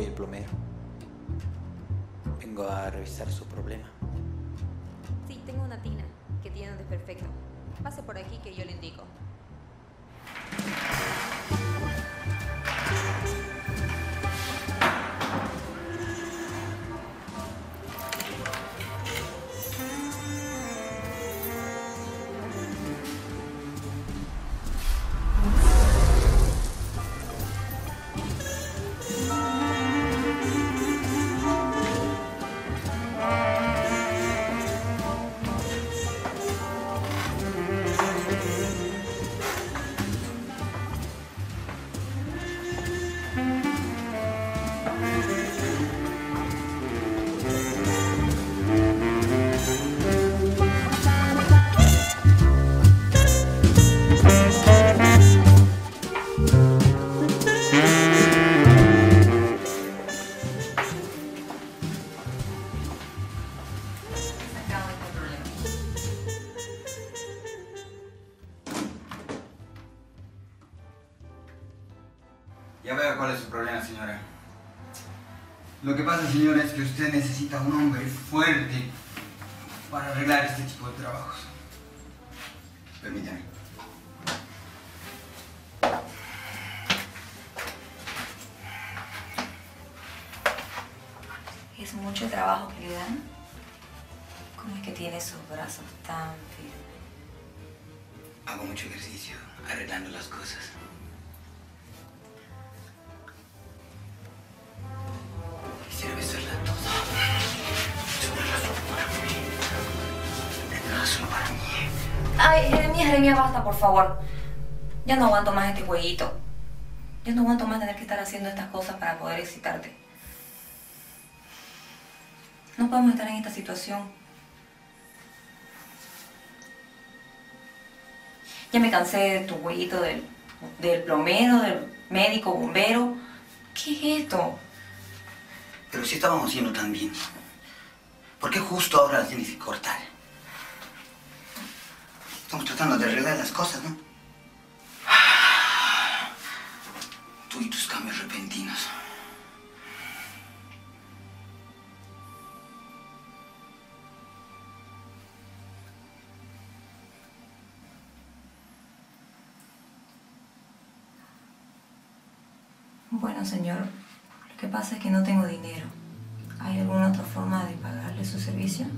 Soy el plomero. Vengo a revisar su problema. Sí, tengo una tina que tiene un desperfecto. Pase por aquí que yo le indico. Ya veo cuál es su problema, señora. Lo que pasa, señora, es que usted necesita un hombre fuerte para arreglar este tipo de trabajos. Permítame. Es mucho trabajo que le dan. ¿Cómo es que tiene esos brazos tan firmes? Hago mucho ejercicio arreglando las cosas. Ay, Jeremías, Jeremías, basta, por favor. Ya no aguanto más este jueguito. Ya no aguanto más tener que estar haciendo estas cosas para poder excitarte. No podemos estar en esta situación. Ya me cansé de tu jueguito del, del plomero, del médico, bombero. ¿Qué es esto? Pero si estábamos haciendo tan bien, ¿por qué justo ahora las tienes que cortar? Estamos tratando de arreglar las cosas, ¿no? Tú y tus cambios repentinos. Bueno, señor, lo que pasa es que no tengo dinero. ¿Hay alguna otra forma de pagarle su servicio?